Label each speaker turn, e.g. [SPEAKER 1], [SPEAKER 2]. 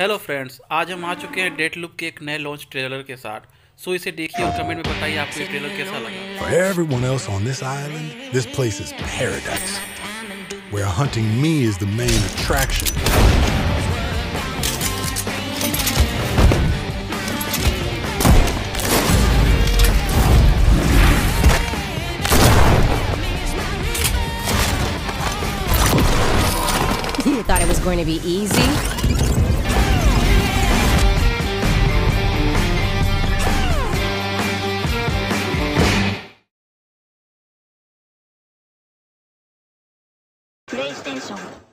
[SPEAKER 1] Hello friends आज हम आ चुके हैं डेथलूप के एक नए लॉन्च ट्रेलर के साथ सो इसे देखिए और कमेंट में बताइए आपको ये ट्रेलर कैसा लगा
[SPEAKER 2] For everyone else on this island, this place is paradise. Where hunting me is the main attraction.
[SPEAKER 3] You thought it was going to be easy?
[SPEAKER 4] プレイステーション